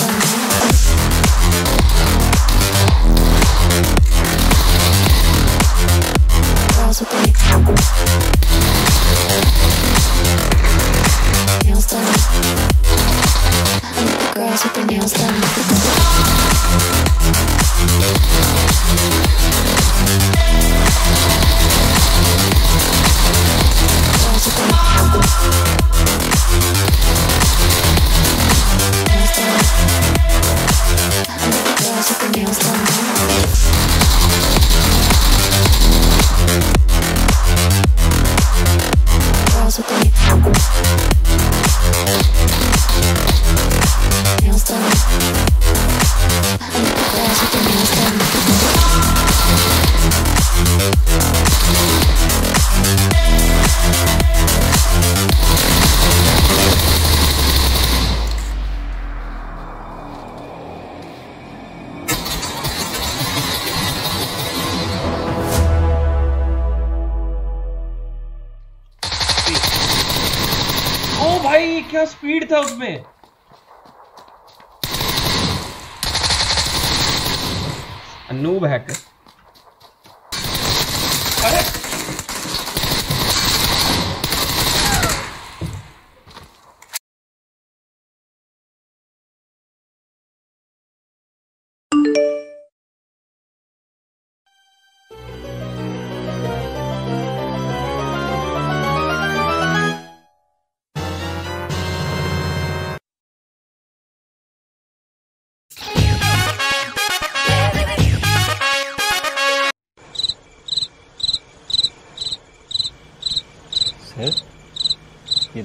Thank you. भाई क्या speed था उसमें अनूब हैकर अरे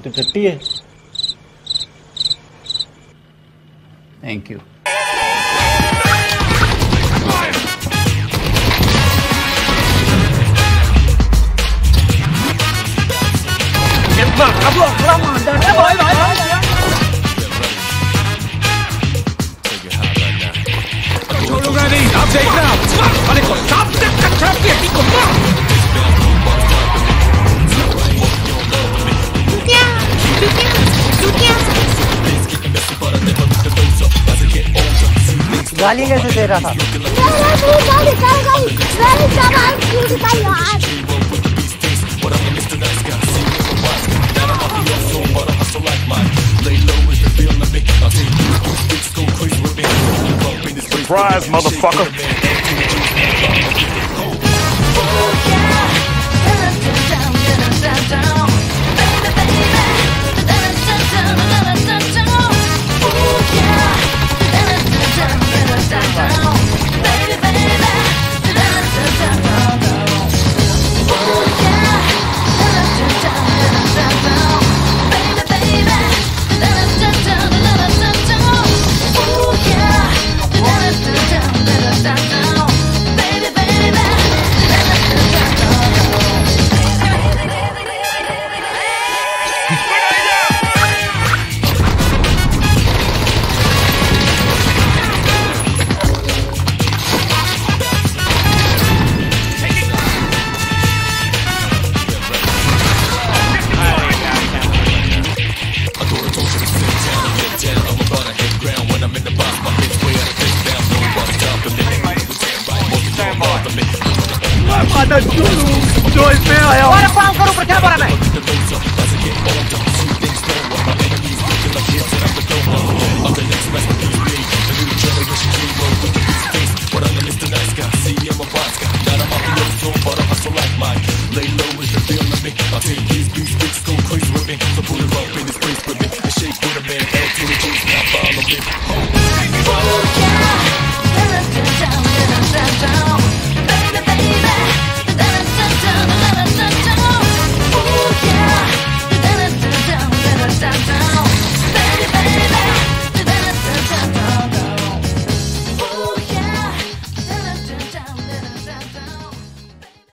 तो चट्टी है थैंक यू छोड़ूंगा नहीं आप देखना अरे को साफ से कचरा की हड्डी को गाली कैसे दे रहा था Surprise, motherfucker! Oh, yeah. nada Bora, I'll take